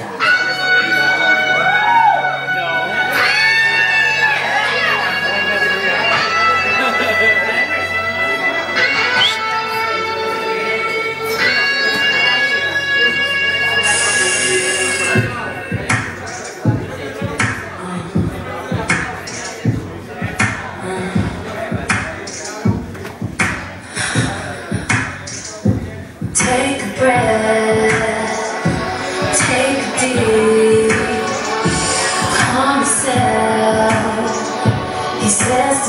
Take